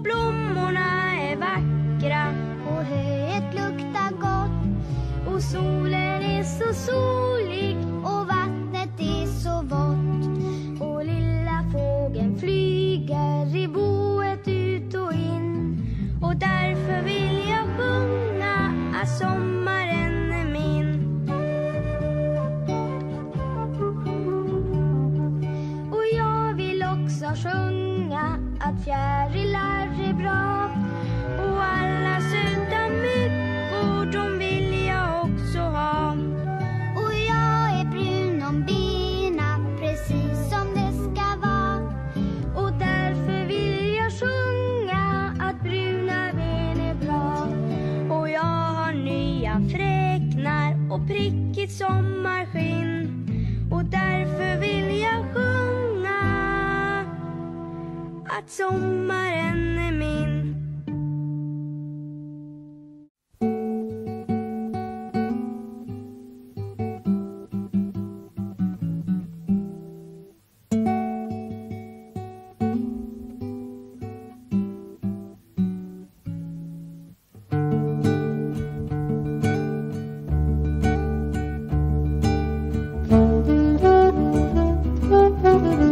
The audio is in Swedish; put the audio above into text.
och blommorna är vackra och höet luktar gott. Och solen är så solig och vattnet är så vått. Och lilla fågeln flyger i boet ut och in. Och därför vill jag sjunga sommarskinn. Och därför vill jag sjunga att sommaren you.